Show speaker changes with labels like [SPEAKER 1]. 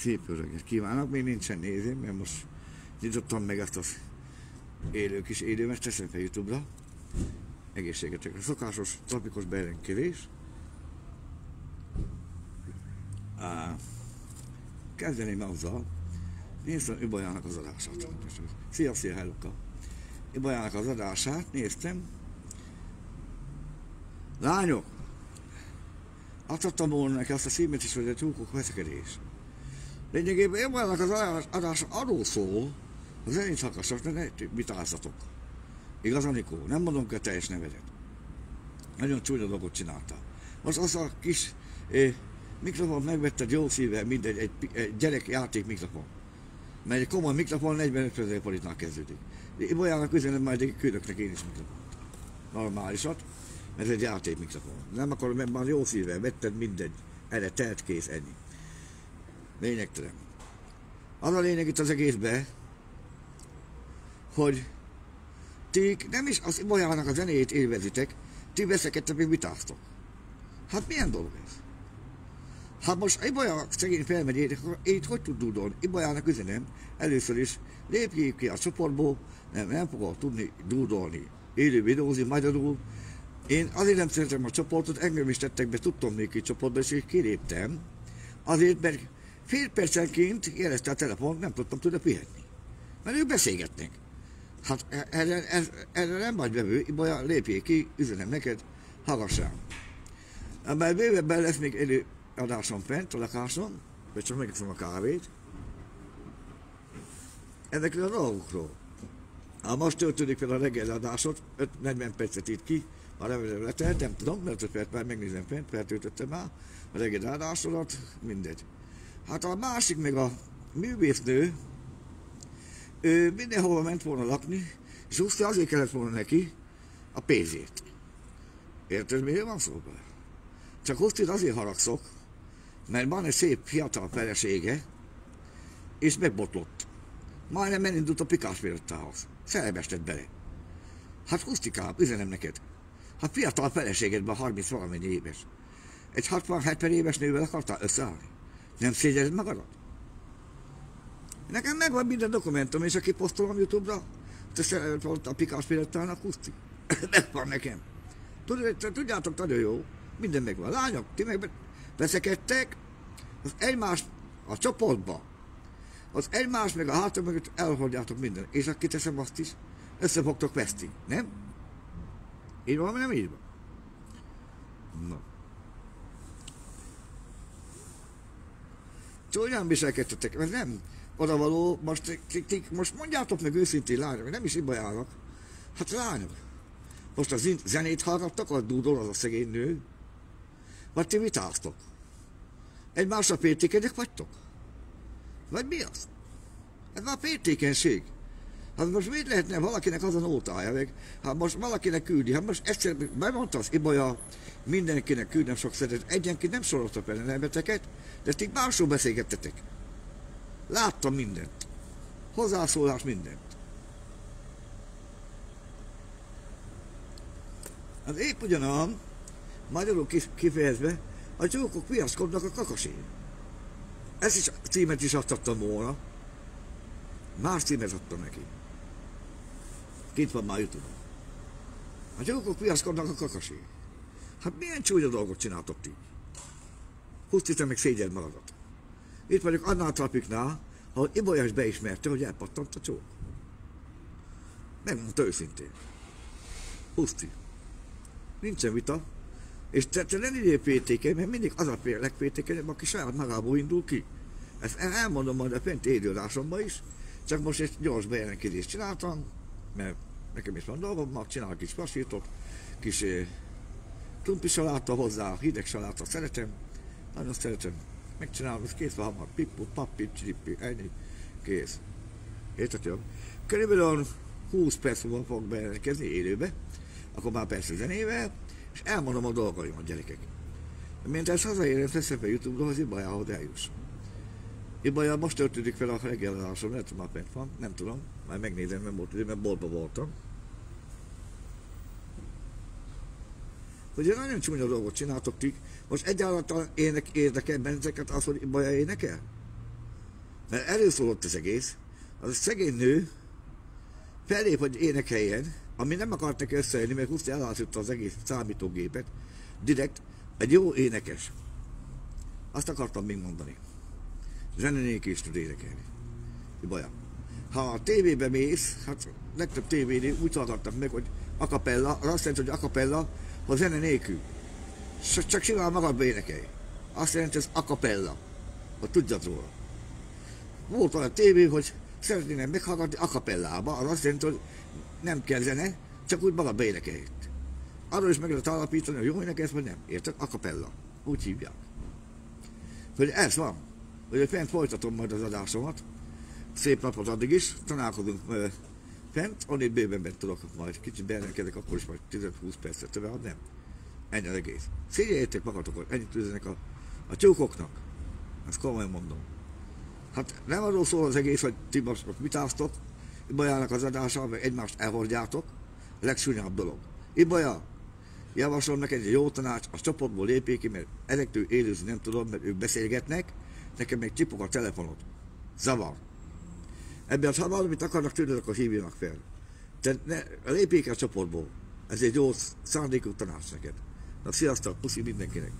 [SPEAKER 1] Szép jó kívánok, még nincsen néző, mert most nyitottam meg ezt az élő kis élőmet, teszem fel Youtube-ra. Egészségetek a szokásos, trapikus bejelenkedés. Kezdeném azzal, néztem Ibajának az adását. Szia, szia, helluka! Ibajának az adását néztem. Lányok, adhattam volna neki azt a címet is, hogy a tyúkok veszekedés. Lényegében Ibajának az adása arról szól, az zenét szakaszok, de ne vitázzatok. Igaz, Anikó? Nem mondom ki a teljes nevedet. Nagyon csúnya dolgot csinálta. Az az a kis eh, mikrofon megvetted jó szívvel, mindegy, egy, egy gyerek játék mikrofon. Mert egy komoly mikrofon 45 ezer forintnál kezdődik. De Ibolyának üzenem majd egy küldök én is mikrofont. Normálisat, mert ez egy játék mikrofon. Nem akarom, mert már jó szívvel vetted mindegy. Erre telt kész, ennyi. Lényegtelen. Az a lényeg itt az egészben, hogy ti nem is az Ibolyának a zenéjét élvezitek, ti veszekedtek még vitáztok. Hát milyen dolog ez? Hát most Ibolya szegény felmegy, így hogy tud dúdolni? Ibolyának üzenem, először is lépjék ki a csoportból, nem, nem fogok tudni dúdolni, élő videózni magyarul. Én azért nem szeretem a csoportot, engem is tettek be, tudtam még ki csoportba, és így kiléptem. Azért, mert fél percenként jelezte a telefon, nem tudtam tőle pihenni. Mert ők beszélgetnek. Hát e- erre, erre, nem vagy bevő, Ibolya, lépjék ki, üzenem neked, hallgassál. Mert bővebben lesz még elő adásom fent, a lakáson, vagy csak megiszom a kávét. Ezekről a dolgokról. Ha most töltődik fel a reggeli adásot, 40 percet itt ki, a levelem letelt, nem tudom, mert perc már megnézem fent, feltöltöttem már a reggeli adásodat, mindegy. Hát a másik meg a művésznő, ő mindenhova ment volna lakni, és úszta azért kellett volna neki a pénzét. Érted, miért van szó? Csak Husztit azért haragszok, mert van egy szép fiatal felesége, és megbotlott. Majdnem elindult a pikás pilottához. Szelebestett bele. Hát Husztikám, üzenem neked. Hát fiatal feleségedben 30 valamennyi éves. Egy 60-70 éves nővel akartál összeállni? Nem szégyeled magadat? Nekem megvan minden dokumentum, és aki posztolom Youtube-ra, volt a pikás pilottának, Huszti. megvan nekem. Tudjátok, nagyon jó. Minden megvan. Lányok, ti meg veszekedtek, az egymást a csoportba, az egymás meg a hátam mögött elhordjátok minden. És aki teszem azt is, össze fogtok veszni, nem? Így van, nem így van? Na. Csúnyán viselkedtetek, mert nem odavaló, most, tik, most mondjátok meg őszintén lányok, nem is ibajálnak. Hát lányok, most a zenét hallgattak, a dúdol az a szegény nő, vagy ti vitáztok? Egymásra féltékenyek vagytok? Vagy mi az? Ez már féltékenység. Hát most miért lehetne valakinek az a nótája meg? Hát most valakinek küldi, hát most egyszer, bemondta az Ibolya, mindenkinek küldem sok szeretet, egyenként nem soroltak benne neveteket, de ti másról beszélgettetek. Láttam mindent. Hozzászólás mindent. Az épp ugyanaz, magyarul kifejezve, a csókok viaszkodnak a kakasén. Ezt is címet is adtam volna. Más címet adtam neki. Kint van már Youtube-on. A csókok viaszkodnak a kakasén. Hát milyen csúnya dolgot csináltok ti? Húzti te meg szégyed magadat. Itt vagyok annál trapiknál, ahol Ibolyás beismerte, hogy elpattant a csók. Megmondta őszintén. Húzti. Nincsen vita, és te, te ne legyél féltékeny, mert mindig az a legféltékenyebb, aki saját magából indul ki. Ezt elmondom majd a fent élőadásomban is, csak most egy gyors bejelentkezést csináltam, mert nekem is van dolgom, ma csinálok kis pasítot, kis eh, trumpi saláta hozzá, hideg saláta szeretem, nagyon szeretem, megcsinálom, ez kész van hamar, pippu, pappi, csirippi, ennyi, kész. Érted, Körülbelül 20 perc múlva fogok bejelentkezni élőbe, akkor már persze zenével, és elmondom a dolgaimat, gyerekek. Mint ezt hazaérem, teszem fel Youtube-ra, hogy Ibajához eljuss. Ibajá most töltődik fel a reggeladásom, lehet, hogy már fent van, nem tudom, majd megnézem, mert volt mert boltba voltam. Ugye nagyon csúnya dolgot csináltok ti, most egyáltalán ének, érdekel benneteket az, hogy Ibaja énekel? Mert erről szólott az egész. Az a szegény nő felép, hogy énekeljen, ami nem akart neki összejönni, mert Huszti elhaszította az egész számítógépet, direkt egy jó énekes. Azt akartam még mondani. Zenenék is tud énekelni. Baja? Ha a tévébe mész, hát legtöbb tévénél úgy hallgattak meg, hogy akapella, az azt jelenti, hogy akapella, ha zene nélkül. Csak simán magadba énekelj. Azt jelenti, hogy ez akapella. Hogy tudjad róla. Volt olyan tévé, hogy szeretnének meghallgatni akapellába, az azt jelenti, hogy nem kell zene, csak úgy magadba énekelj. Arról is meg lehet alapítani, hogy jó énekelsz, vagy nem. Érted? Akapella. Úgy hívják. Hogy ez van. Hogy fent folytatom majd az adásomat. Szép napot addig is. Találkozunk fent, annyi bőven tudok majd. Kicsit bejelenkedek, akkor is majd 10-20 percet tovább, nem. Ennyi az egész. Szégyeljétek magatokat, ennyit üzenek a, a tyúkoknak. Ezt komolyan mondom. Hát nem arról szól az egész, hogy ti most vitáztok, Ibajának az adása, meg egymást elhordjátok, legsúlyosabb dolog. Ibaja, javaslom neked egy jó tanács, a csoportból lépjék ki, mert ezektől élőzni nem tudom, mert ők beszélgetnek, nekem még csipog a telefonot. Zavar. Ebben ha valamit akarnak tőled, akkor hívjanak fel. Te ne, lépjék a csoportból. Ez egy jó szándékú tanács neked. Na, sziasztok, puszi mindenkinek.